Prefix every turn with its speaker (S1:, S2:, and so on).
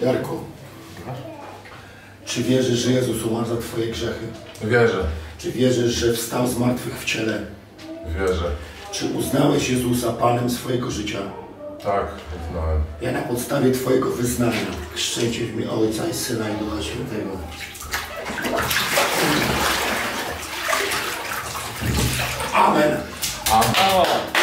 S1: Jarku, czy wierzysz, że Jezus umarł za Twoje grzechy?
S2: Wierzę,
S1: Czy wierzysz, że wstał z martwych w ciele?
S2: wierzę.
S1: Czy uznałeś Jezusa Panem swojego życia?
S2: Tak, uznałem.
S1: Ja na podstawie Twojego wyznania chrzczę Cię w imię Ojca i Syna i Ducha Świętego. Amen.
S2: Amen.